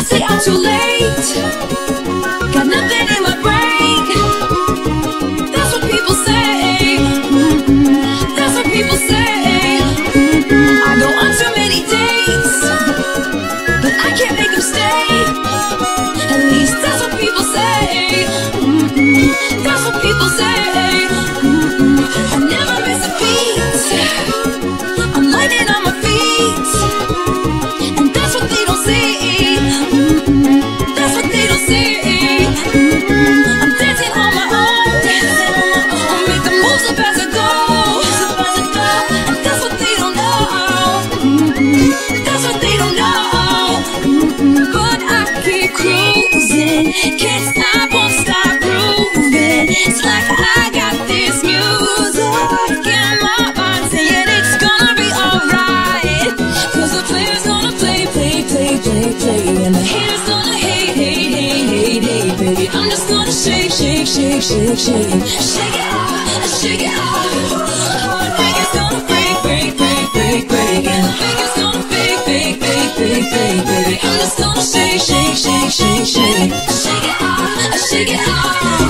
I say I'm too late. cruising. Can't won't stop grooving. It's like I got this music in my mind saying it's gonna be alright. The player's gonna play, play, play, play, play. And the haters gonna hate, hate, hate, hate, hate, baby. I'm just gonna shake, shake, shake, shake, shake. Shake it out, shake it out. Niggas gonna break, break, break, break, break. And the niggas gonna fake, fake, fake, fake, fake, baby. I'm just gonna shake shake, shake, shake, shake. It off, shake it off.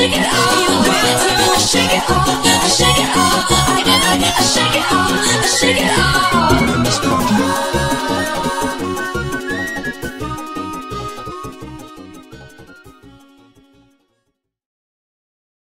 shake it all You gotta turn the shake it off.